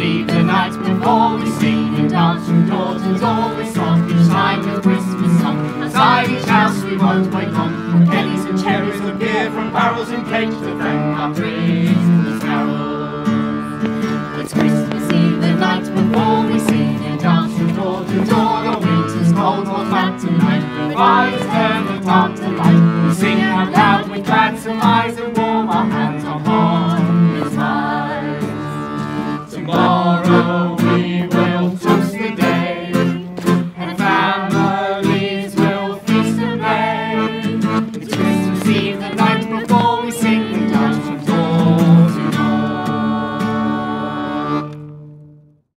night before we sing and dance from door to door with song each time a Christmas song. Outside each house we won't wait on. Pennies and cherries appear from barrels and cakes to thank our Christmas carols. It's Christmas the night before we sing and dance from door to door. The winter's cold, what's that tonight? The fires burn the dark to light. We sing It's Christmas Eve.